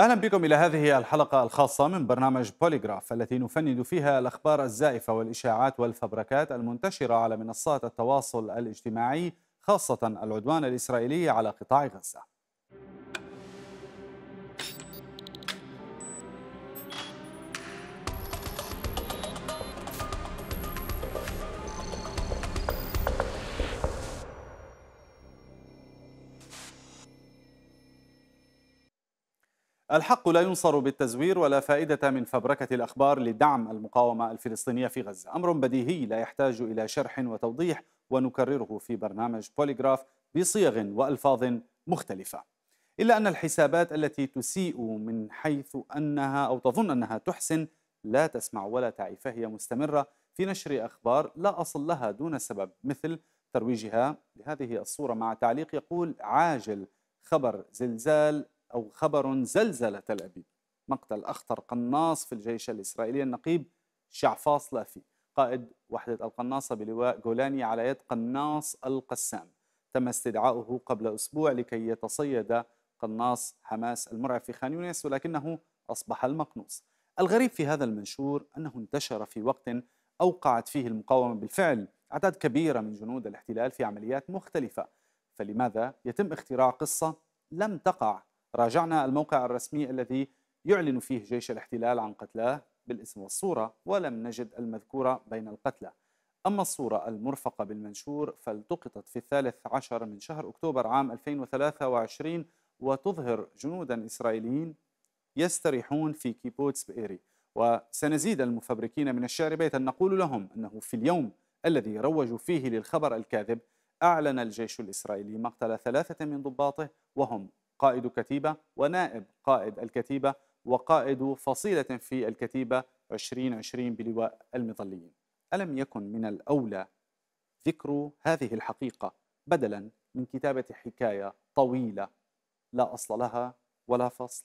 أهلا بكم إلى هذه الحلقة الخاصة من برنامج بوليغراف التي نفند فيها الأخبار الزائفة والإشاعات والفبركات المنتشرة على منصات التواصل الاجتماعي خاصة العدوان الإسرائيلي على قطاع غزة. الحق لا ينصر بالتزوير ولا فائدة من فبركة الأخبار لدعم المقاومة الفلسطينية في غزة. أمر بديهي لا يحتاج إلى شرح وتوضيح ونكرره في برنامج بوليغراف بصيغ وألفاظ مختلفة. إلا أن الحسابات التي تسيء من حيث أنها أو تظن أنها تحسن لا تسمع ولا تعي فهي مستمرة في نشر أخبار لا أصل لها دون سبب مثل ترويجها لهذه الصورة مع تعليق يقول عاجل خبر زلزال أو خبر زلزلة تل أبيب. مقتل أخطر قناص في الجيش الإسرائيلي النقيب شعفاص لافي قائد وحدة القناصة بلواء جولاني على يد قناص القسام. تم استدعاؤه قبل أسبوع لكي يتصيد قناص حماس المرعب في خان يونس ولكنه أصبح المقنوص. الغريب في هذا المنشور أنه انتشر في وقت أوقعت فيه المقاومة بالفعل أعداد كبيرة من جنود الاحتلال في عمليات مختلفة. فلماذا يتم اختراع قصة لم تقع راجعنا الموقع الرسمي الذي يعلن فيه جيش الاحتلال عن قتلاه بالاسم والصورة ولم نجد المذكورة بين القتلى. أما الصورة المرفقة بالمنشور فالتقطت في الثالث عشر من شهر أكتوبر عام 2023 وتظهر جنودا إسرائيليين يستريحون في كيبوتس بئيري. وسنزيد المفبركين من الشعر بيتا نقول لهم أنه في اليوم الذي روجوا فيه للخبر الكاذب أعلن الجيش الإسرائيلي مقتل ثلاثة من ضباطه وهم قائد كتيبة ونائب قائد الكتيبة وقائد فصيلة في الكتيبة 2020 بلواء المظليين. ألم يكن من الأولى ذكر هذه الحقيقة بدلا من كتابة حكاية طويلة لا أصل لها ولا فصل؟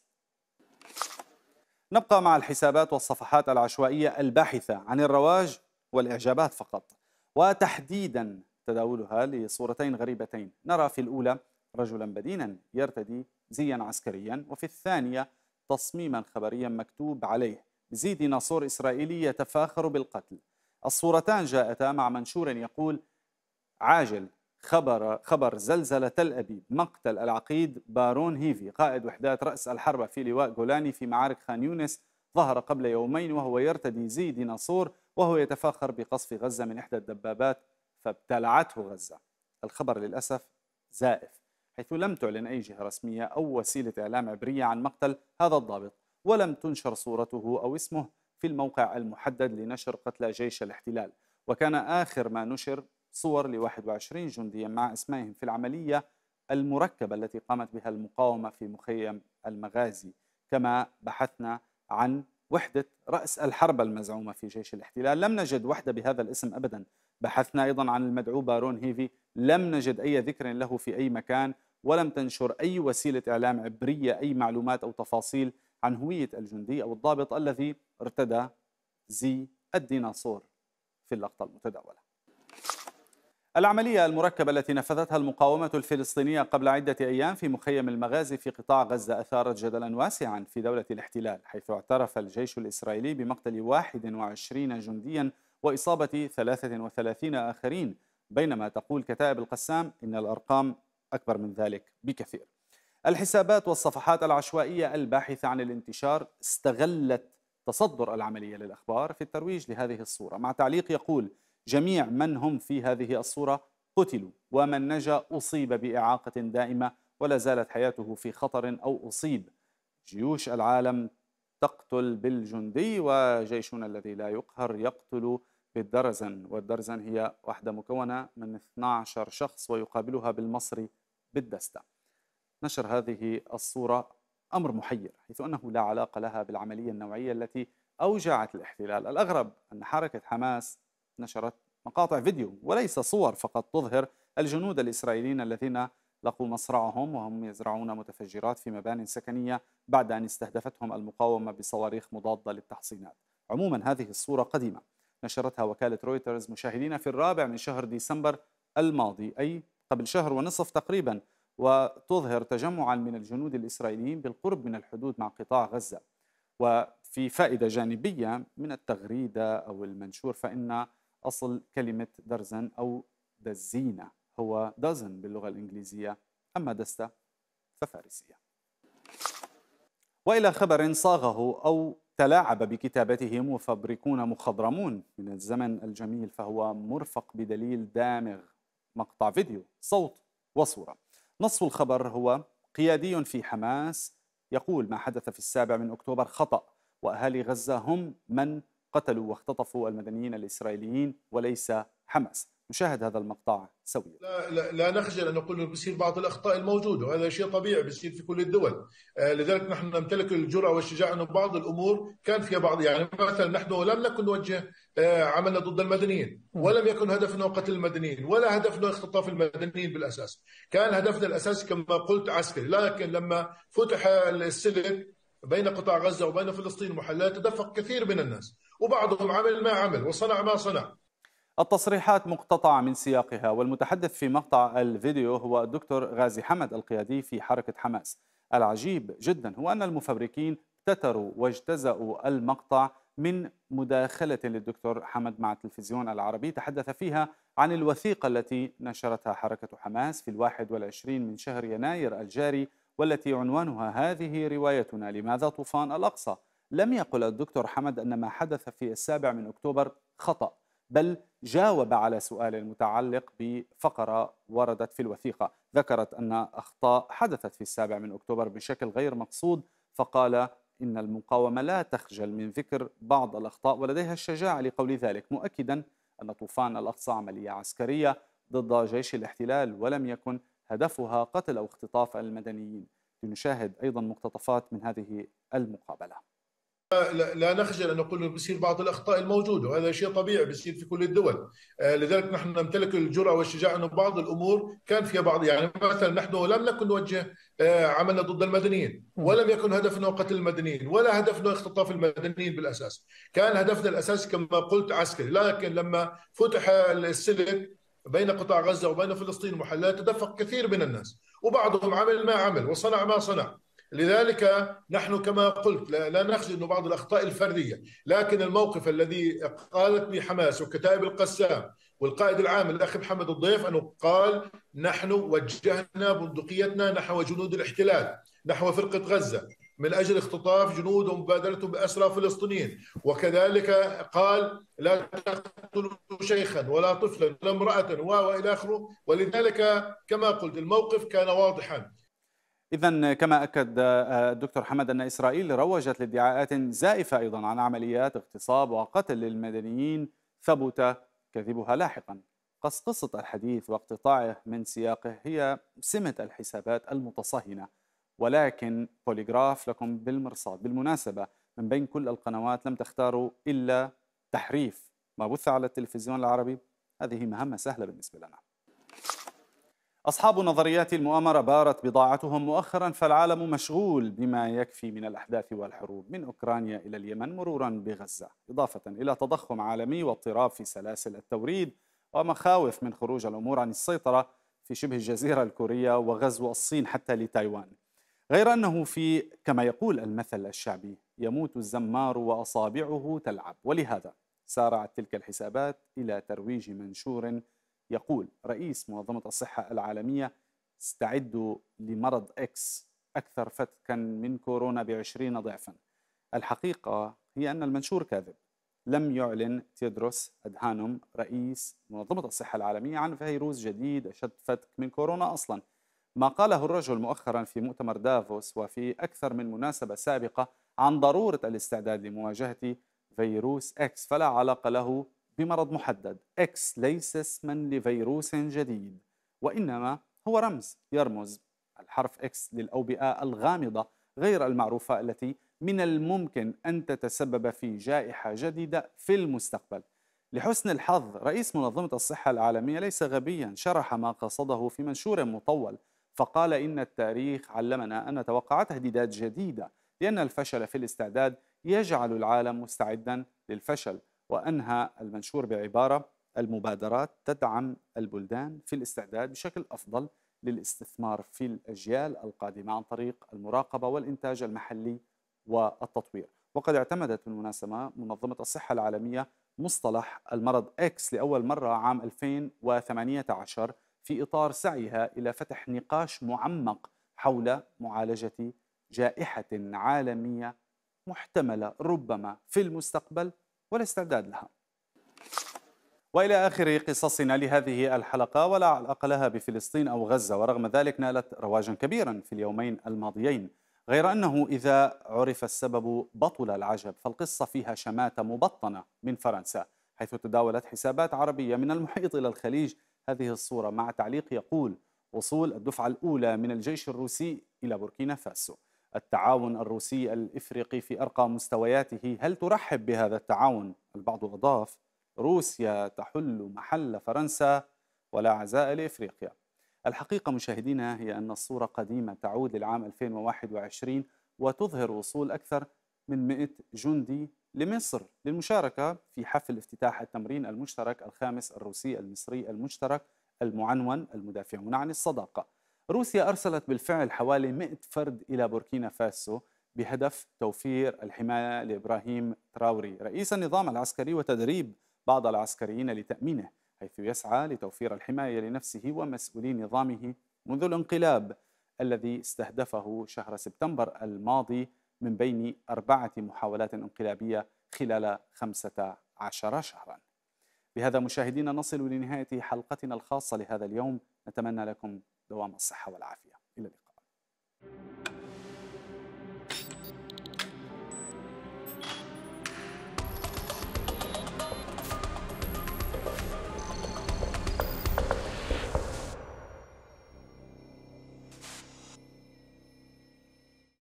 نبقى مع الحسابات والصفحات العشوائية الباحثة عن الرواج والإعجابات فقط. وتحديدا تداولها لصورتين غريبتين. نرى في الأولى رجلا بدينا يرتدي زيا عسكريا وفي الثانية تصميما خبريا مكتوب عليه. زي ديناصور إسرائيلي يتفاخر بالقتل. الصورتان جاءتا مع منشور يقول عاجل خبر خبر زلزلة تل أبيب مقتل العقيد بارون هيفي قائد وحدات رأس الحربة في لواء جولاني في معارك خان يونس ظهر قبل يومين وهو يرتدي زي ديناصور وهو يتفاخر بقصف غزة من إحدى الدبابات فابتلعته غزة. الخبر للأسف زائف. حيث لم تعلن أي جهة رسمية أو وسيلة إعلام عبرية عن مقتل هذا الضابط ولم تنشر صورته أو اسمه في الموقع المحدد لنشر قتلى جيش الاحتلال. وكان آخر ما نشر صور ل 21 جنديا مع اسمائهم في العملية المركبة التي قامت بها المقاومة في مخيم المغازي. كما بحثنا عن وحدة رأس الحرب المزعومة في جيش الاحتلال. لم نجد وحدة بهذا الاسم أبدا. بحثنا أيضا عن المدعو بارون هيفي لم نجد أي ذكر له في أي مكان ولم تنشر أي وسيلة إعلام عبرية أي معلومات أو تفاصيل عن هوية الجندي أو الضابط الذي ارتدى زي الديناصور في اللقطة المتداولة. العملية المركبة التي نفذتها المقاومة الفلسطينية قبل عدة أيام في مخيم المغازي في قطاع غزة أثارت جدلا واسعا في دولة الاحتلال حيث اعترف الجيش الإسرائيلي بمقتل 21 جنديا وإصابة 33 آخرين بينما تقول كتائب القسام إن الأرقام أكبر من ذلك بكثير. الحسابات والصفحات العشوائية الباحثة عن الانتشار استغلت تصدر العملية للأخبار في الترويج لهذه الصورة. مع تعليق يقول جميع من هم في هذه الصورة قتلوا ومن نجا أصيب بإعاقة دائمة ولا زالت حياته في خطر أو أصيب. جيوش العالم تقتل بالجندي وجيشنا الذي لا يقهر يقتل بالدرزن والدرزن هي وحدة مكونة من 12 شخص ويقابلها بالمصري بالدستة. نشر هذه الصورة أمر محير حيث أنه لا علاقة لها بالعملية النوعية التي أوجعت الاحتلال. الأغرب أن حركة حماس نشرت مقاطع فيديو وليس صور فقط تظهر الجنود الإسرائيليين الذين لقوا مصرعهم وهم يزرعون متفجرات في مبان سكنية بعد أن استهدفتهم المقاومة بصواريخ مضادة للتحصينات. عموما هذه الصورة قديمة. نشرتها وكالة رويترز مشاهدين في الرابع من شهر ديسمبر الماضي أي قبل شهر ونصف تقريبا وتظهر تجمعا من الجنود الإسرائيليين بالقرب من الحدود مع قطاع غزة. وفي فائدة جانبية من التغريدة أو المنشور فإن أصل كلمة درزن أو دزينة هو دازن باللغة الإنجليزية أما دستة ففارسية. وإلى خبر صاغه أو تلاعب بكتابته مفبركون مخضرمون من الزمن الجميل فهو مرفق بدليل دامغ مقطع فيديو صوت وصورة. نص الخبر هو قيادي في حماس يقول ما حدث في السابع من أكتوبر خطأ وأهالي غزة هم من قتلوا واختطفوا المدنيين الإسرائيليين وليس حماس. نشاهد هذا المقطع سويا. لا, لا, لا نخجل أن نقول بصير بعض الأخطاء الموجودة وهذا شيء طبيعي بصير في كل الدول. آه لذلك نحن نمتلك الجرأة والشجاعة انه بعض الأمور كان فيها بعض يعني مثلا نحن لم نكن نوجه آه عملنا ضد المدنيين ولم يكن هدفنا قتل المدنيين ولا هدفنا اختطاف المدنيين بالأساس. كان هدفنا الاساسي كما قلت عسكري لكن لما فتح السلك بين قطاع غزة وبين فلسطين المحلات تدفق كثير من الناس وبعضهم عمل ما عمل وصنع ما صنع. التصريحات مقتطعة من سياقها والمتحدث في مقطع الفيديو هو الدكتور غازي حمد القيادي في حركة حماس. العجيب جدا هو أن المفبركين ابتتروا واجتزأوا المقطع من مداخلة للدكتور حمد مع التلفزيون العربي. تحدث فيها عن الوثيقة التي نشرتها حركة حماس في الواحد والعشرين من شهر يناير الجاري والتي عنوانها هذه روايتنا لماذا طوفان الأقصى؟ لم يقل الدكتور حمد أن ما حدث في السابع من أكتوبر خطأ بل جاوب على سؤال متعلق بفقرة وردت في الوثيقة. ذكرت أن أخطاء حدثت في السابع من أكتوبر بشكل غير مقصود فقال إن المقاومة لا تخجل من ذكر بعض الأخطاء ولديها الشجاعة لقول ذلك مؤكدا أن طوفان الأقصى عملية عسكرية ضد جيش الاحتلال ولم يكن هدفها قتل أو اختطاف المدنيين. لنشاهد أيضا مقتطفات من هذه المقابلة. لا, نخجل أن نقول بصير بعض الأخطاء الموجودة وهذا شيء طبيعي بصير في كل الدول. آه لذلك نحن نمتلك الجرأة والشجاعة إنه بعض الأمور كان فيها بعض يعني مثلا نحن لم نكن نوجه آه عملنا ضد المدنيين ولم يكن هدفنا قتل المدنيين ولا هدفنا اختطاف المدنيين بالأساس. كان هدفنا الأساسي كما قلت عسكري لكن لما فتح السلك بين قطاع غزة وبين فلسطين المحلات تدفق كثير من الناس وبعضهم عمل ما عمل وصنع ما صنع. لذلك نحن كما قلت لا نخشى إنه بعض الأخطاء الفردية، لكن الموقف الذي قالت به حماس وكتائب القسام والقائد العام الأخ محمد الضيف أنه قال نحن وجهنا بندقيتنا نحو جنود الاحتلال، نحو فرقة غزة من أجل اختطاف جنود ومبادرتهم بأسرى فلسطينيين، وكذلك قال لا تقتلوا شيخا ولا طفلا ولا امرأة وإلى آخره، ولذلك كما قلت الموقف كان واضحا. إذا كما أكد آه، الدكتور حمد أن إسرائيل روجت لادعاءات زائفة أيضا عن عمليات اغتصاب وقتل للمدنيين ثبت كذبها لاحقا. قصقصة الحديث واقتطاعه من سياقه هي سمة الحسابات المتصهنة. ولكن بوليغراف لكم بالمرصاد بالمناسبة من بين كل القنوات لم تختاروا إلا تحريف ما بث على التلفزيون العربي. هذه مهمة سهلة بالنسبة لنا. أصحاب نظريات المؤامرة بارت بضاعتهم مؤخرا فالعالم مشغول بما يكفي من الأحداث والحروب من أوكرانيا إلى اليمن مرورا بغزة. إضافة إلى تضخم عالمي واضطراب في سلاسل التوريد ومخاوف من خروج الأمور عن السيطرة في شبه الجزيرة الكورية وغزو الصين حتى لتايوان. غير أنه في كما يقول المثل الشعبي يموت الزمار وأصابعه تلعب. ولهذا سارعت تلك الحسابات إلى ترويج منشور يقول رئيس منظمة الصحة العالمية استعدوا لمرض إكس أكثر فتكا من كورونا بعشرين ضعفا. الحقيقة هي أن المنشور كاذب. لم يعلن تيدروس أدهانوم رئيس منظمة الصحة العالمية عن فيروس جديد أشد فتك من كورونا أصلا. ما قاله الرجل مؤخرا في مؤتمر دافوس وفي أكثر من مناسبة سابقة عن ضرورة الاستعداد لمواجهة فيروس إكس فلا علاقة له بمرض محدد. إكس ليس اسما لفيروس جديد وإنما هو رمز يرمز. الحرف إكس للأوبئة الغامضة غير المعروفة التي من الممكن أن تتسبب في جائحة جديدة في المستقبل. لحسن الحظ رئيس منظمة الصحة العالمية ليس غبيا شرح ما قصده في منشور مطول فقال إن التاريخ علمنا أن نتوقع تهديدات جديدة لأن الفشل في الاستعداد يجعل العالم مستعدا للفشل. وأنهى المنشور بعبارة المبادرات تدعم البلدان في الاستعداد بشكل أفضل للاستثمار في الأجيال القادمة عن طريق المراقبة والإنتاج المحلي والتطوير. وقد اعتمدت بالمناسبة منظمة الصحة العالمية مصطلح المرض إكس لأول مرة عام 2018 في إطار سعيها إلى فتح نقاش معمق حول معالجة جائحة عالمية محتملة ربما في المستقبل والاستعداد لها. وإلى آخر قصصنا لهذه الحلقة ولا علاقة لها بفلسطين أو غزة ورغم ذلك نالت رواجا كبيرا في اليومين الماضيين. غير أنه إذا عرف السبب بطل العجب فالقصة فيها شماتة مبطنة من فرنسا حيث تداولت حسابات عربية من المحيط إلى الخليج. هذه الصورة مع تعليق يقول وصول الدفعة الأولى من الجيش الروسي إلى بوركينا فاسو التعاون الروسي الإفريقي في أرقى مستوياته. هل ترحب بهذا التعاون؟ البعض أضاف روسيا تحل محل فرنسا ولا عزاء لإفريقيا. الحقيقة مشاهدينا هي أن الصورة قديمة تعود للعام 2021 وتظهر وصول أكثر من 100 جندي لمصر للمشاركة في حفل افتتاح التمرين المشترك الخامس الروسي المصري المشترك المعنون المدافعون عن الصداقة. روسيا أرسلت بالفعل حوالي 100 فرد إلى بوركينا فاسو بهدف توفير الحماية لإبراهيم تراوري رئيس النظام العسكري وتدريب بعض العسكريين لتأمينه حيث يسعى لتوفير الحماية لنفسه ومسؤولي نظامه منذ الانقلاب الذي استهدفه شهر سبتمبر الماضي من بين أربعة محاولات انقلابية خلال خمسة عشر شهرا. بهذا مشاهدينا نصل لنهاية حلقتنا الخاصة لهذا اليوم نتمنى لكم دوام الصحة والعافية. إلى اللقاء.